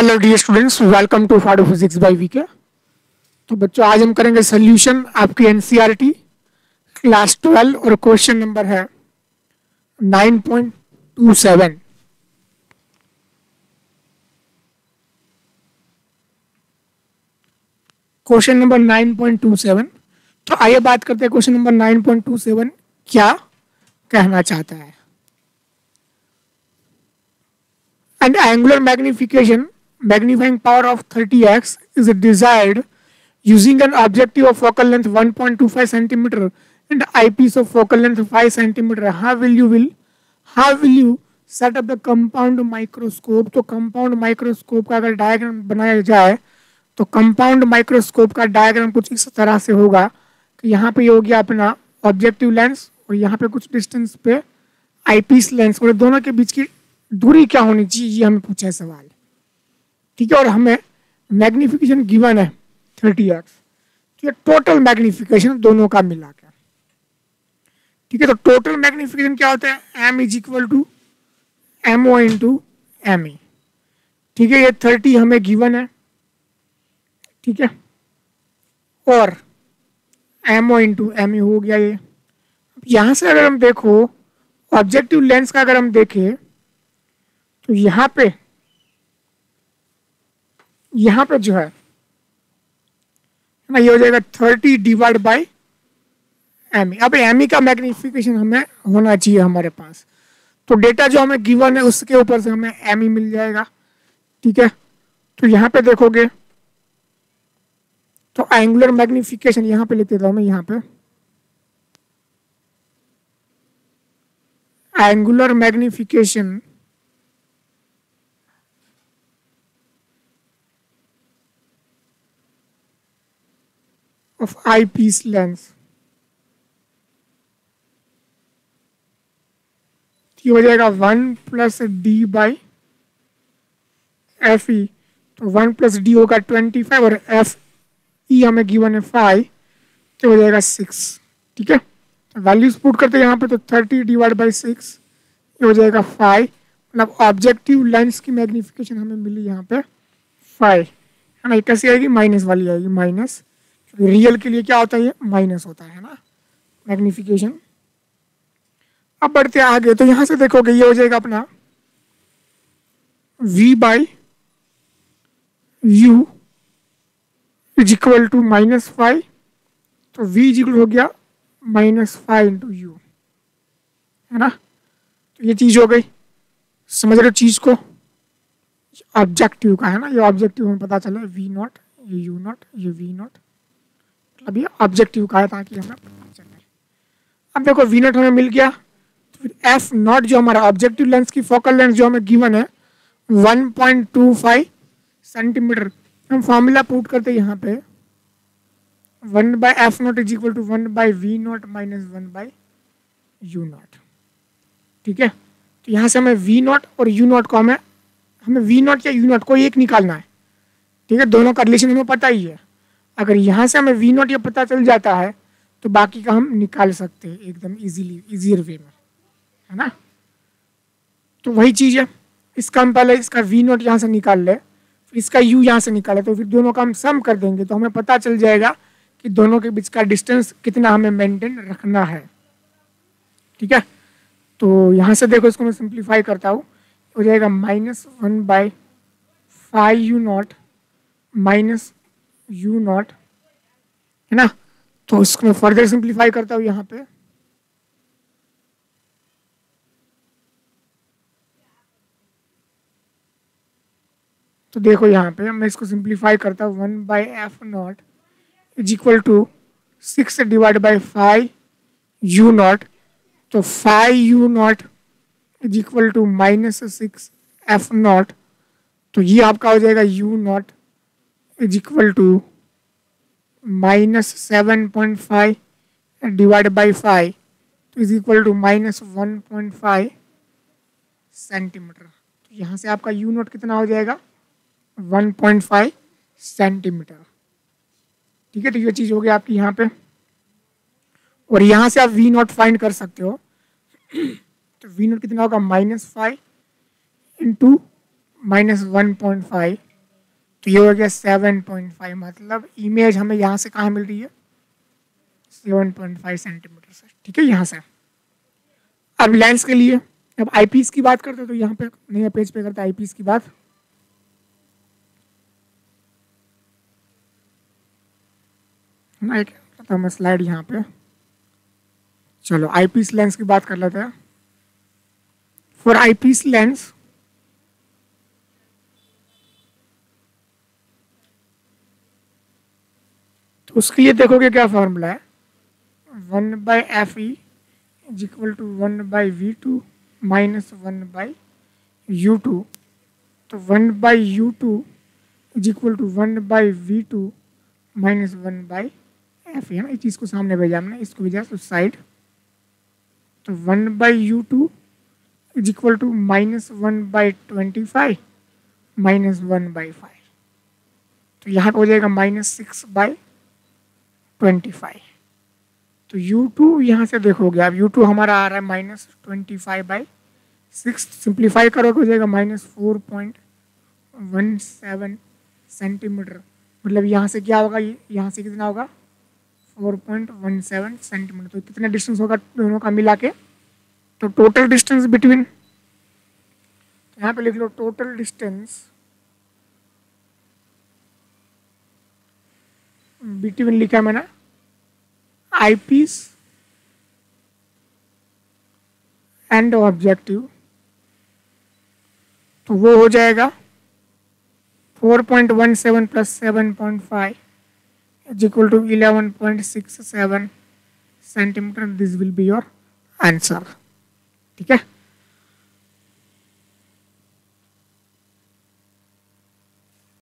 Hello dear students welcome to फाडो physics by VK तो बच्चों, आज हम करेंगे सोल्यूशन आपकी एनसीईआरटी क्लास ट्वेल्व और क्वेश्चन नंबर है nine point two seven question number nine point two seven तो आइए बात करते हैं question number nine point two seven क्या कहना चाहता है? And angular magnification magnifying power of 30x is desired using an objective of focal length 1.25 centimeter and eyepiece of focal length 5 centimeter how will you will how will you set up the compound microscope तो compound microscope का अगर diagram बनाया जाए तो compound microscope का diagram कुछ इस तरह से होगा कि यहाँ पे हो गया अपना ऑब्जेक्टिव लेंस और यहाँ पे कुछ डिस्टेंस पे आईपीस लेंस और दोनों के बीच की दूरी क्या होनी चाहिए ये हमें पूछा है सवाल ठीक है, और हमें मैग्निफिकेशन गिवन है थर्टी एक्स तो ये टोटल मैग्निफिकेशन दोनों का मिला के। ठीक है तो टोटल मैग्निफिकेशन क्या होता है? M is equal to M O into M E ठीक है, ये थर्टी हमें गिवन है। ठीक है, और M O into M E हो गया ये। यहाँ से अगर हम देखो ऑब्जेक्टिव लेंस का अगर हम देखें तो यहाँ पे यहाँ पे जो है ना ये हो जाएगा थर्टी डिवाइड बाई एम अब एम का मैग्निफिकेशन हमें होना चाहिए हमारे पास। तो डेटा जो हमें गिवन है, उसके ऊपर से हमें एम मिल जाएगा। ठीक है? तो यहाँ पे देखोगे तो एंगुलर मैग्निफिकेशन यहाँ पे लिख देता हूँ मैं, यहाँ पे। Angular magnification of eyepiece lens. ये हो जाएगा one plus D by F E तो वन प्लस डी होगा ट्वेंटी फाइव और एफ़ ई हमें गिवन है फाइव तो हो जाएगा सिक्स ठीक है? वैल्यूज़ पुट करते हैं यहाँ पे तो थर्टी डिवाइड बाई सिक्स ये हो जाएगा फाइव मतलब ऑब्जेक्टिव लेंस की मैग्निफिकेशन हमें मिली यहाँ पे फाइव है ना? कैसी आएगी? माइनस वाली आएगी माइनस रियल के लिए क्या होता है, ये माइनस होता है ना? मैग्निफिकेशन अब बढ़ते आगे तो यहाँ से देखोगे, ये हो जाएगा अपना v by U is equal to minus five तो v इज़ इक्वल हो गया माइनस फाइव इंटू यू है ना? तो ये चीज़ हो गई। समझ रहे चीज़ को? ऑब्जेक्टिव का, है ना? ये ऑब्जेक्टिव हमें पता चला वी नॉट ये यू नॉट ये वी नॉट मतलब ये ऑब्जेक्टिव का है ताकि हमें अब देखो वी नॉट हमें मिल गया। तो फिर एफ़ नॉट जो हमारा ऑब्जेक्टिव लेंस की फोकल लेंस जो हमें गिवन है 1.25 सेंटीमीटर हम फॉर्मूला पुट करते यहाँ पे। One by F nought is equal to one by V nought minus one by U nought ठीक है? तो यहाँ से हमें वी नॉट और यू नॉट को हमें हमें वी नॉट या यू नॉट को एक निकालना है। ठीक है? दोनों का रिलेशन हमें पता ही है। अगर यहाँ से हमें वी नोट ये पता चल जाता है तो बाकी का हम निकाल सकते हैं एकदम इजीली इजियर वे में, है ना? तो वही चीज़ है। इसका हम पहले इसका वी नोट यहाँ से निकाल ले, फिर इसका यू यहाँ से निकाले तो फिर दोनों का हम सम कर देंगे तो हमें पता चल जाएगा कि दोनों के बीच का डिस्टेंस कितना हमें मेंटेन रखना है। ठीक है? तो यहाँ से देखो, इसको मैं सिंप्लीफाई करता हूँ। हो जाएगा minus one by five U nought minus U nought है ना? तो इसको मैं फर्दर सिंप्लीफाई करता हूँ यहाँ पे। तो देखो यहाँ पे मैं इसको सिंप्लीफाई करता हूँ। One by F nought is equal to six divide by five U nought तो five U nought is equal to minus six F nought तो ये आपका हो जाएगा U nought is equal to minus 7.5 divided by 5 is equal to minus 1.5 centimetre तो यहाँ से आपका यू नोट कितना हो जाएगा? 1.5 सेंटीमीटर ठीक है तो ये चीज़ हो गई आपकी यहाँ पे। और यहाँ से आप वी नोट फाइंड कर सकते हो। तो वी नोट कितना होगा? Minus five into minus one point five तो ये हो गया सेवन पॉइंट फाइव मतलब इमेज हमें यहाँ से कहाँ मिल रही है? सेवन पॉइंट फाइव सेंटीमीटर से। ठीक है, यहाँ से। अब लेंस के लिए, अब आई पीस की बात करते तो यहाँ पे नया पेज पे करते आई पीस की बात। तो मैं स्लाइड यहाँ पे। चलो आई पीस लेंस की बात कर लेते हैं। फॉर आई पीस लेंस तो उसके लिए देखोगे क्या फार्मूला है? One by F E is equal to one by V two minus one by U two तो one by U two is equal to one by V two minus one by F E है ना इस चीज़ को सामने भेजा हमने इसको भेजा उस साइड तो one by U two is equal to minus one by twenty five minus one by five तो यहाँ हो जाएगा minus six by twenty five तो यू टू यहाँ से देखोगे अब यू टू हमारा आ रहा है minus twenty five by six simplify करोगे हो जाएगा minus four point one seven centimetre मतलब यहाँ से क्या होगा यहाँ से कितना होगा? Four point one seven centimetre तो कितना डिस्टेंस होगा दोनों का मिला के? तो टोटल डिस्टेंस बिटवीन यहाँ पे लिख लो टोटल डिस्टेंस between लिखा मैंने। आई पीस एंड ऑब्जेक्टिव तो वो हो जाएगा 4.17 point one seven plus seven point five is equal to eleven point six seven centimetre this will be your answer ठीक है?